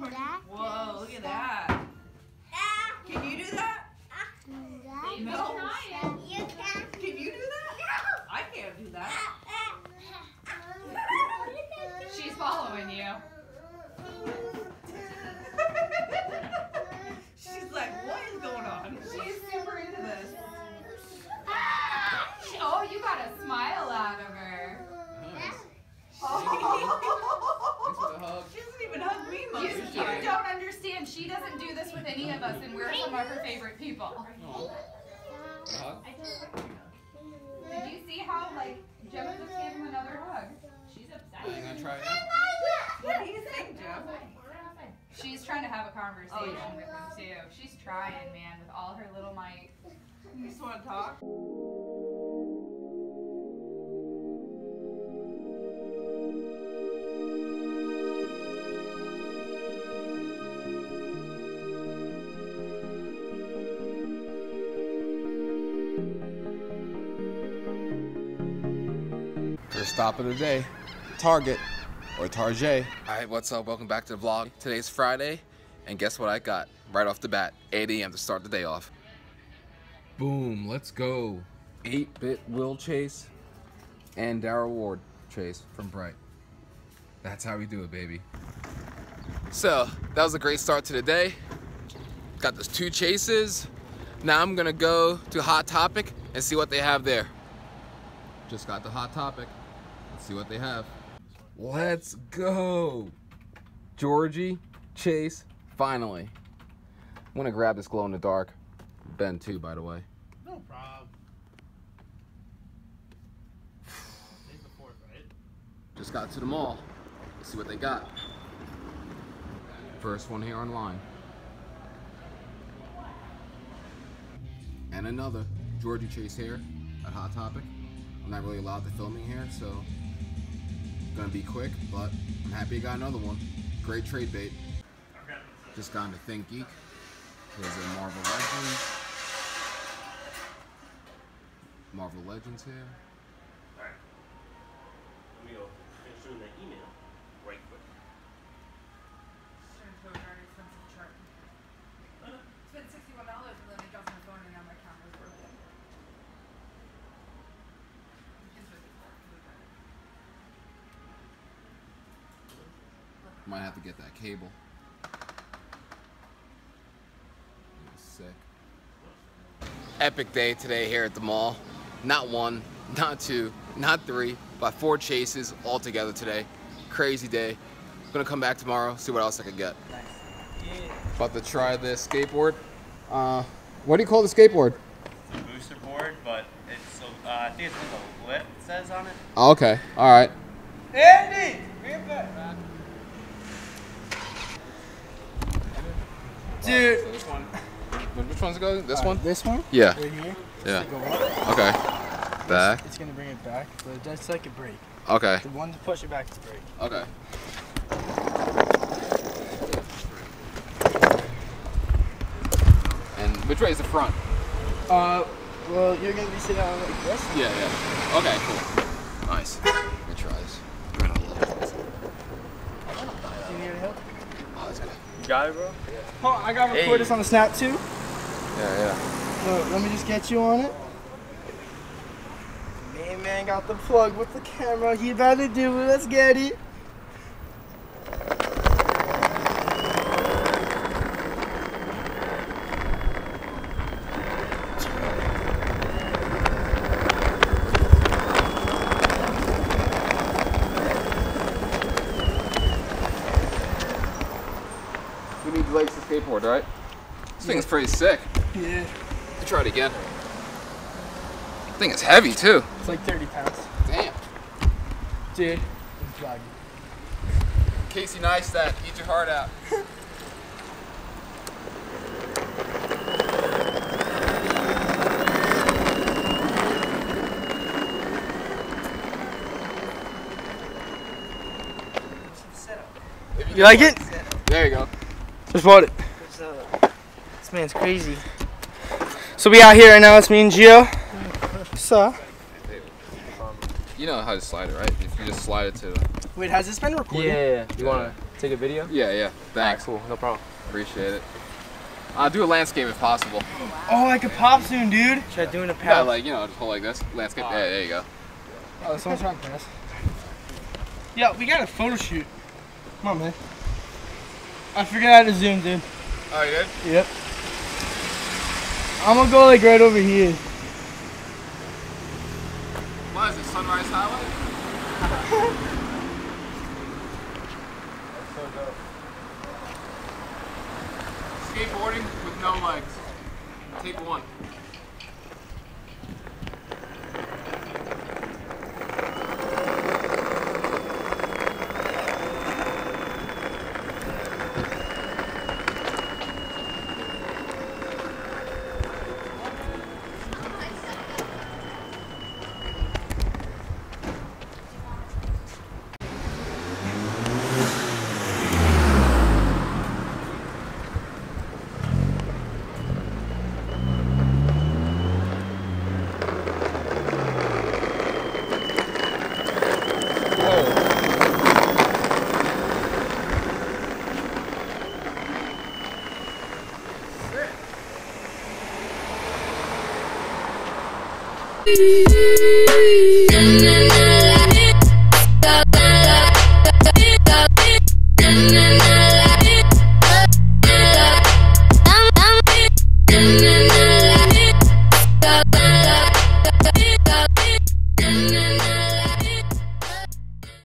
Whoa, look at that. Can you do that? No. Can you do that? I can't do that. She's following you. She's like, what is going on? She's super into this. She- Oh, you got a smile out of her. Thanks for the hug. She doesn't even hug me most You, of the you time. don't understand. She doesn't do this with any of us, and we're some of her favorite people. Did you see how, like, Gemma just gave him another hug? She's Are you gonna try it? What do you think, Jeff? She's trying to have a conversation with him, too. She's trying, man, with all her little might. You just want to talk? Stop of the day, Target or Target. All right, what's up? Welcome back to the vlog. Today's Friday, and guess what I got right off the bat? 8 a.m. to start the day off. Boom, let's go. 8-bit Will Chase and Daryl Ward Chase from Bright. That's how we do it, baby. So, that was a great start to the day. Got those two chases. Now I'm gonna go to Hot Topic and see what they have there. Just got the Hot Topic. Let's see what they have. Let's go. Georgie, Chase, finally. I'm gonna grab this glow in the dark. Ben too, by the way. No problem. Fourth, right? Just got to the mall. Let's see what they got. First one here online. And another Georgie Chase here at Hot Topic. I'm not really allowed to film in here, so gonna be quick, but I'm happy I got another one. Great trade bait. Just got into ThinkGeek. Here's a Marvel Legends. Marvel Legends here. Alright. Let me go finish doing that email Might have to get that cable. Sick. Epic day today here at the mall. Not one, not two, not three, but four chases all together today. Crazy day. Gonna come back tomorrow, see what else I can get. About to try this skateboard. Uh, what do you call the skateboard? It's a Boosted board, but it's a, uh, I think it's what the lit says on it. Oh, okay, all right. Andy! Bring it back. Dude. So this one. Which one's going? This one? This one? Yeah. Right here? Yeah. Go up. Okay. Back. It's gonna bring it back, but it does like a brake. Okay. The one to push it back is break. Okay. And which way is the front? Uh, well, you're gonna be sitting on like this. Yeah, yeah. Okay, cool. Nice. Let me try this. Right on the left. Do you need help? Oh, that's good. You got it, bro? Oh, I gotta record Hey. this on the snap too. Yeah, yeah. Look, let me just get you on it. Man, man, got the plug with the camera. He about to do it. Let's get it. Skateboard, right? This thing is pretty sick. Yeah. Let's try it again. This thing is heavy too. It's like 30 pounds. Damn. Dude, it's vlogging. Casey Neistat, eat your heart out. You like it? There you go. Just bought it. This man's crazy. So we out here right now. It's me and Gio. So, You know how to slide it, right? If you just slide it to. wait, has this been recorded? Yeah, yeah you wanna Take a video? Yeah, yeah. Thanks. Cool, no problem. Appreciate it. I'll do a landscape if possible. Oh, I could pop soon, dude. Should I do in a Yeah, path? like, you know, just hold like this. Landscape. Yeah, there you go. Oh, someone's trying to pass. Yeah, we got a photo shoot. Come on, man. I forgot how to zoom, dude. Oh, you did? Yep. I'm gonna go like right over here. What is it, Sunrise Highway? Skateboarding with no legs. Take one. Na na na